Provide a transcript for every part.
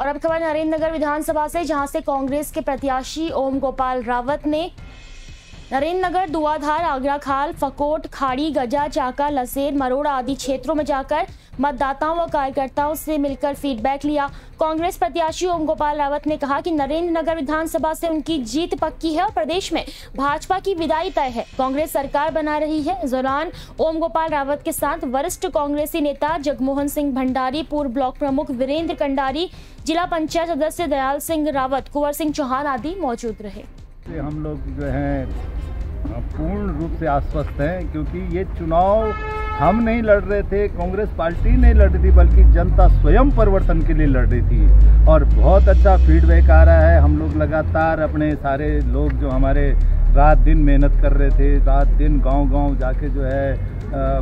और अब खबर नरेंद्र नगर विधानसभा से, जहाँ से कांग्रेस के प्रत्याशी ओम गोपाल रावत ने नरेंद्र नगर दुआधार आगरा खाल फकोट, खाड़ी, गजा, चाका, लसेर, मरोड़ा आदि क्षेत्रों में जाकर मतदाताओं व कार्यकर्ताओं से मिलकर फीडबैक लिया। कांग्रेस प्रत्याशी ओम गोपाल रावत ने कहा कि नरेंद्र नगर विधानसभा से उनकी जीत पक्की है और प्रदेश में भाजपा की विदाई तय है। कांग्रेस सरकार बना रही है। इस दौरान ओम गोपाल रावत के साथ वरिष्ठ कांग्रेसी नेता जगमोहन सिंह भंडारी, पूर्व ब्लॉक प्रमुख वीरेंद्र कंडारी, जिला पंचायत सदस्य दयाल सिंह रावत, कुंवर सिंह चौहान आदि मौजूद रहे। हम लोग जो है पूर्ण रूप से आश्वस्त हैं, क्योंकि ये चुनाव हम नहीं लड़ रहे थे, कांग्रेस पार्टी नहीं लड़ रही थी, बल्कि जनता स्वयं परिवर्तन के लिए लड़ रही थी। और बहुत अच्छा फीडबैक आ रहा है, हम लोग लगातार अपने सारे लोग जो हमारे रात दिन मेहनत कर रहे थे, रात दिन गाँव गाँव जाके जो है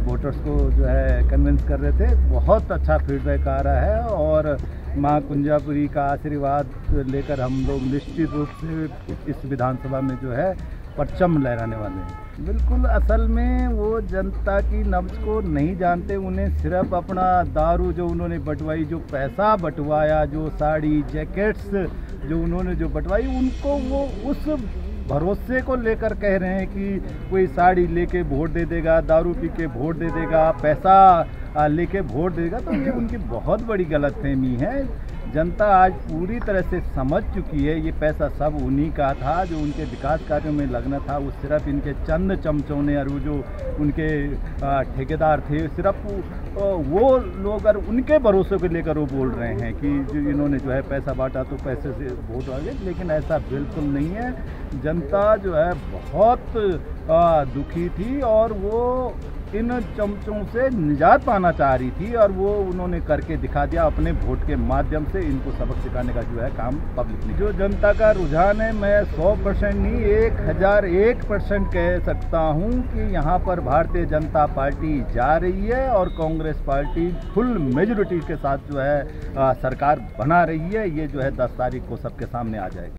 वोटर्स को जो है कन्विंस कर रहे थे। बहुत अच्छा फीडबैक आ रहा है और माँ कुंजापुरी का आशीर्वाद लेकर हम लोग निश्चित रूप से इस विधानसभा में जो है परचम लहराने वाले हैं। बिल्कुल असल में वो जनता की नब्ज को नहीं जानते, उन्हें सिर्फ़ अपना दारू जो उन्होंने बटवाई, जो पैसा बटवाया, जो साड़ी, जैकेट्स जो उन्होंने जो बटवाई, उनको वो उस भरोसे को लेकर कह रहे हैं कि कोई साड़ी लेके वोट दे देगा, दारू पी के वोट दे देगा, पैसा लेके वोट देगा। तो ये उनकी बहुत बड़ी गलतफहमी है। जनता आज पूरी तरह से समझ चुकी है, ये पैसा सब उन्हीं का था जो उनके विकास कार्यों में लगना था। वो सिर्फ़ इनके चंद चमचोने और वो जो उनके ठेकेदार थे, सिर्फ़ वो लोग अगर उनके भरोसे को लेकर वो बोल रहे हैं कि जो इन्होंने जो है पैसा बांटा तो पैसे से वोट आ गए लेकिन ऐसा बिल्कुल नहीं है। जनता जो है बहुत दुखी थी और वो इन चमचों से निजात पाना चाह रही थी और वो उन्होंने करके दिखा दिया अपने वोट के माध्यम से इनको सबक सिखाने का जो है काम पब्लिक ने जो जनता का रुझान है मैं सौ परसेंट नहीं एक हज़ार एक परसेंट कह सकता हूँ कि यहाँ पर भारतीय जनता पार्टी जा रही है और कांग्रेस पार्टी फुल मेजोरिटी के साथ जो है आ, सरकार बना रही है। ये जो है दस तारीख को सबके सामने आ जाएगी।